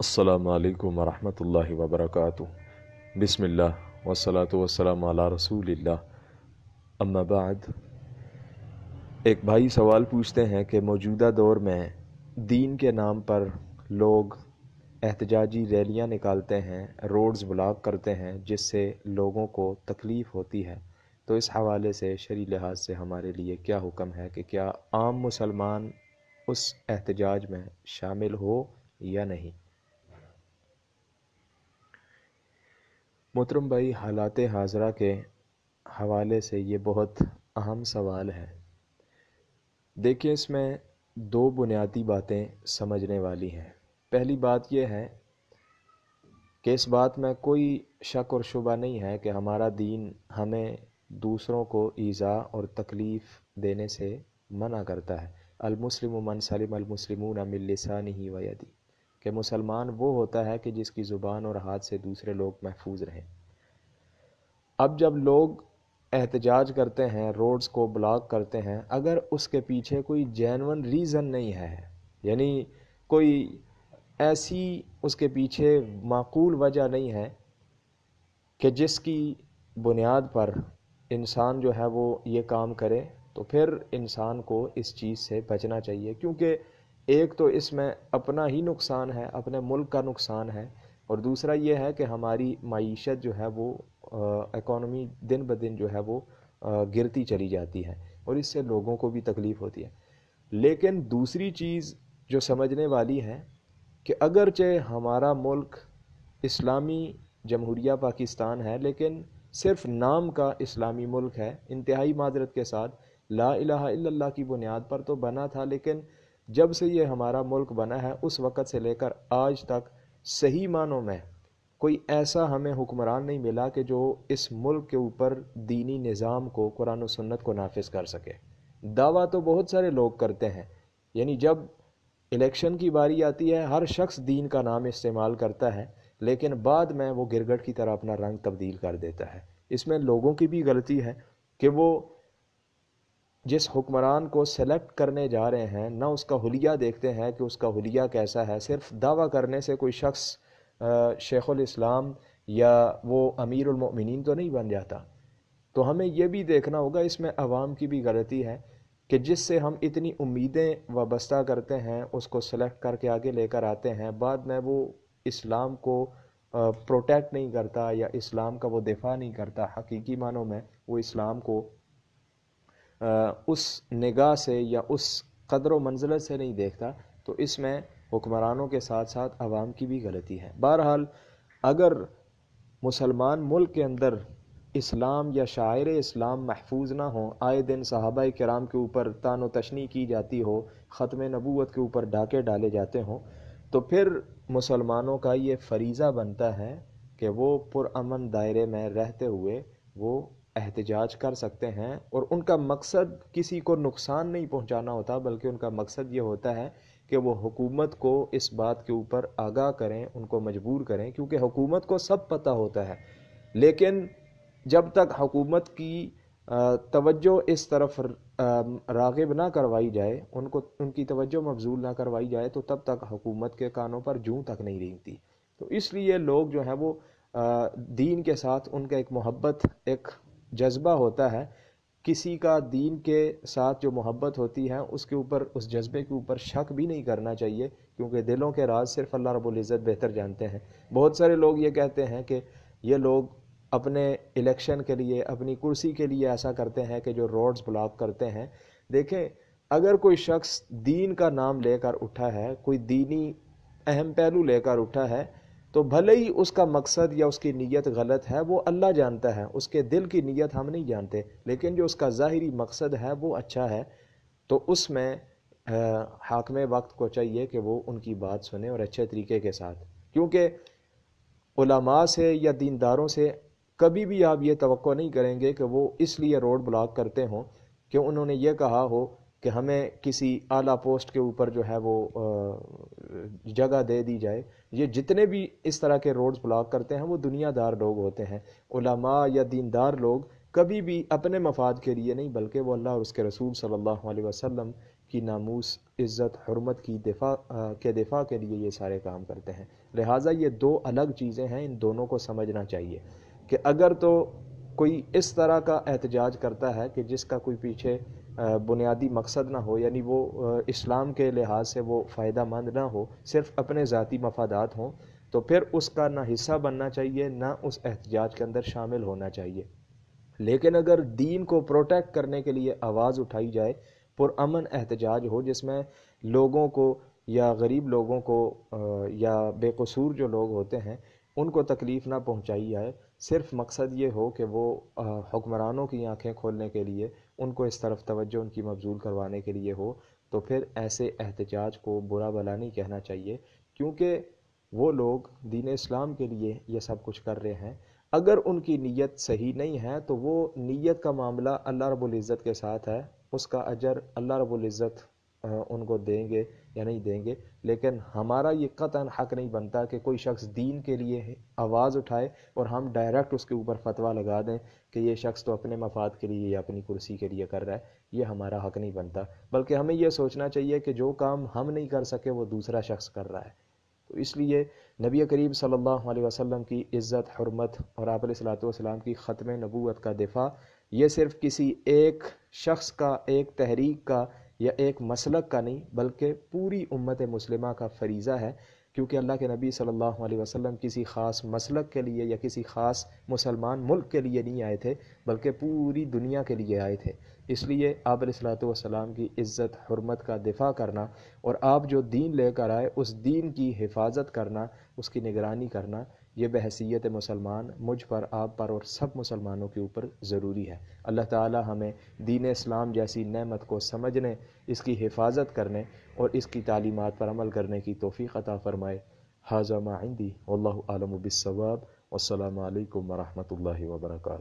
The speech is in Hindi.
असलकम वरहमल वबरक बिसमिल्ल वसलात वसलाम अला रसूलिल्लाह अम्मा बाद एक भाई सवाल पूछते हैं कि मौजूदा दौर में दीन के नाम पर लोग एहतजाजी रैलियाँ निकालते हैं, रोड्स ब्लॉक करते हैं, जिससे लोगों को तकलीफ़ होती है। तो इस हवाले से शरी लिहाज से हमारे लिए क्या हुक्म है कि क्या आम मुसलमान उस एहतजाज में शामिल हो या नहीं? मोहतरम भाई, हालात हाजरा के हवाले से ये बहुत अहम सवाल है। देखिए, इसमें दो बुनियादी बातें समझने वाली हैं। पहली बात यह है कि इस बात में कोई शक और शुबा नहीं है कि हमारा दीन हमें दूसरों को ईज़ा और तकलीफ़ देने से मना करता है। अलमुस्लिम मन सलिम अलमुस्लिमून कि मुसलमान वो होता है कि जिसकी ज़ुबान और हाथ से दूसरे लोग महफूज रहें। अब जब लोग एहतजाज करते हैं, रोड्स को ब्लॉक करते हैं, अगर उसके पीछे कोई जैनवन रीज़न नहीं है, यानी कोई ऐसी उसके पीछे माकूल वजह नहीं है कि जिसकी बुनियाद पर इंसान जो है वो ये काम करे तो फिर इंसान को इस चीज़ से बचना चाहिए। क्योंकि एक तो इसमें अपना ही नुकसान है, अपने मुल्क का नुकसान है, और दूसरा ये है कि हमारी मीशत जो है वो इकॉनमी दिन ब दिन जो है वो गिरती चली जाती है, और इससे लोगों को भी तकलीफ़ होती है। लेकिन दूसरी चीज़ जो समझने वाली है कि अगरचे हमारा मुल्क इस्लामी जमहूरिया पाकिस्तान है, लेकिन सिर्फ़ नाम का इस्लामी मुल्क है, इंतहाई मादरत के साथ, ला इलाहा की बुनियाद पर तो बना था, लेकिन जब से ये हमारा मुल्क बना है, उस वक़्त से लेकर आज तक सही मानों में कोई ऐसा हमें हुक्मरान नहीं मिला कि जो इस मुल्क के ऊपर दीनी निज़ाम को, कुरान सुन्नत को नाफिज कर सके। दावा तो बहुत सारे लोग करते हैं। यानी जब इलेक्शन की बारी आती है, हर शख्स दीन का नाम इस्तेमाल करता है, लेकिन बाद में वो गिरगट की तरह अपना रंग तब्दील कर देता है। इसमें लोगों की भी गलती है कि वो जिस हुक्मरान को सेलेक्ट करने जा रहे हैं, ना उसका हुलिया देखते हैं कि उसका हुलिया कैसा है। सिर्फ़ दावा करने से कोई शख्स शेख़ुल इस्लाम या वो अमीर अमीरमिन तो नहीं बन जाता। तो हमें यह भी देखना होगा, इसमें अवाम की भी गलती है कि जिससे हम इतनी उम्मीदें वाबस्ता करते हैं, उसको सेलेक्ट करके आगे लेकर आते हैं, बाद में वो इस्लाम को प्रोटेक्ट नहीं करता या इस्लाम का वो दिफा नहीं करता। हकीकी मानों में वो इस्लाम को उस निगाह से या उस कदर व मंजिलत से नहीं देखता तो इसमें हुक्मरानों के साथ साथ आवाम की भी गलती है। बहरहाल, अगर मुसलमान मुल्क के अंदर इस्लाम या शायर इस्लाम महफूज ना हो, आए दिन सहाबा कराम के ऊपर तान तशनी की जाती हो, ख़त्म नबूत के ऊपर डाके डाले जाते हों तो फिर मुसलमानों का ये फरीज़ा बनता है कि वो पुरअमन दायरे में रहते हुए वो एहतजाज कर सकते हैं और उनका मकसद किसी को नुकसान नहीं पहुंचाना होता, बल्कि उनका मकसद ये होता है कि वो हुकूमत को इस बात के ऊपर आगाह करें, उनको मजबूर करें, क्योंकि हुकूमत को सब पता होता है। लेकिन जब तक हुकूमत की तवज्जो इस तरफ़ रागब ना करवाई जाए, उनको, उनकी तवज्जो मबजूल ना करवाई जाए तो तब तक हुकूमत के कानों पर जूँ तक नहीं रेंगती। तो इसलिए लोग जो हैं वो दीन के साथ उनका एक मोहब्बत, एक जज्बा होता है, किसी का दीन के साथ जो मोहब्बत होती है, उसके ऊपर, उस जज्बे के ऊपर शक भी नहीं करना चाहिए, क्योंकि दिलों के राज सिर्फ़ अल्लाह रब्बुल इज़्ज़त बेहतर जानते हैं। बहुत सारे लोग ये कहते हैं कि ये लोग अपने इलेक्शन के लिए, अपनी कुर्सी के लिए ऐसा करते हैं कि जो रोड्स ब्लॉक करते हैं। देखें, अगर कोई शख्स दीन का नाम लेकर उठा है, कोई दीनी अहम पहलू लेकर उठा है तो भले ही उसका मकसद या उसकी नीयत गलत है, वो अल्लाह जानता है। उसके दिल की नीयत हम नहीं जानते, लेकिन जो उसका ज़ाहरी मकसद है, वो अच्छा है। तो उसमें हाकम वक्त को चाहिए कि वो उनकी बात सुने और अच्छे तरीके के साथ। क्योंकि उलमा से या दीनदारों से कभी भी आप ये तो नहीं करेंगे कि वो इसलिए रोड ब्लॉक करते हों कि उन्होंने ये कहा हो कि हमें किसी आला पोस्ट के ऊपर जो है वो जगह दे दी जाए। ये जितने भी इस तरह के रोड्स ब्लॉक करते हैं वो दुनियादार लोग होते हैं। उलमा या दीनदार लोग कभी भी अपने मफाद के लिए नहीं बल्कि वो अल्लाह और उसके रसूल सल्लल्लाहु अलैहि वसल्लम की नामूस इज़्ज़त हरमत की दिफा आ, के दिफा के लिए ये सारे काम करते हैं। लिहाजा ये दो अलग चीज़ें हैं इन दोनों को समझना चाहिए कि अगर तो कोई इस तरह का एहतजाज करता है कि जिसका कोई पीछे बुनियादी मकसद ना हो, यानी वो इस्लाम के लिहाज से वो फ़ायदा मंद ना हो, सिर्फ़ अपने ज़ाती मफादात हों तो फिर उसका ना हिस्सा बनना चाहिए, ना उस एहतजाज के अंदर शामिल होना चाहिए। लेकिन अगर दीन को प्रोटेक्ट करने के लिए आवाज़ उठाई जाए, पुरअमन एहतजाज हो, जिसमें लोगों को या गरीब लोगों को या बेकसूर जो लोग होते हैं, उनको तकलीफ़ ना पहुंचाई जाए, सिर्फ़ मकसद ये हो कि वो हुक्मरानों की आँखें खोलने के लिए उनको इस तरफ़ तवज्जो उनकी मबजूल करवाने के लिए हो तो फिर ऐसे एहतजाज को बुरा भला नहीं कहना चाहिए, क्योंकि वो लोग दीन इस्लाम के लिए यह सब कुछ कर रहे हैं। अगर उनकी नीयत सही नहीं है तो वो नीयत का मामला अल्लाह रबुल्ज़त के साथ है, उसका अजर अल्लाह रबुल्ज़त उनको देंगे या नहीं देंगे। लेकिन हमारा ये कतन हक नहीं बनता कि कोई शख्स दीन के लिए आवाज़ उठाए और हम डायरेक्ट उसके ऊपर फतवा लगा दें कि ये शख्स तो अपने मफाद के लिए या अपनी कुर्सी के लिए कर रहा है। ये हमारा हक नहीं बनता। बल्कि हमें यह सोचना चाहिए कि जो काम हम नहीं कर सके, वो दूसरा शख्स कर रहा है। तो इसलिए नबी करीब सल्लल्लाहु अलैहि वसल्लम की इज़्ज़त, हरमत और आप सलाम की ख़त्म नबूत का दिफा, ये सिर्फ़ किसी एक शख्स का, एक तहरीक का या एक मसलक का नहीं, बल्कि पूरी उम्मत मुस्लिमा का फरीज़ा है, क्योंकि अल्लाह के नबी सल्लल्लाहु अलैहि वसल्लम किसी ख़ास मसलक के लिए या किसी ख़ास मुसलमान मुल्क के लिए नहीं आए थे, बल्कि पूरी दुनिया के लिए आए थे। इसलिए आप सलाम की इज़्ज़त, हरमत का दिफा करना और आप जो दीन लेकर आए, उस दीन की हिफाजत करना, उसकी निगरानी करना ये बहसीत मुसलमान मुझ पर, आप पर और सब मुसलमानों के ऊपर ज़रूरी है। अल्लाह ताला हमें दीन इस्लाम जैसी नेमत को समझने, इसकी हिफाजत करने और इसकी तालीमत पर अमल करने की तोफ़ी अता फ़रमाए। हाजमा आइंदी अल्लाह आलम बिसवाब अल्लाम वरहमल वर्का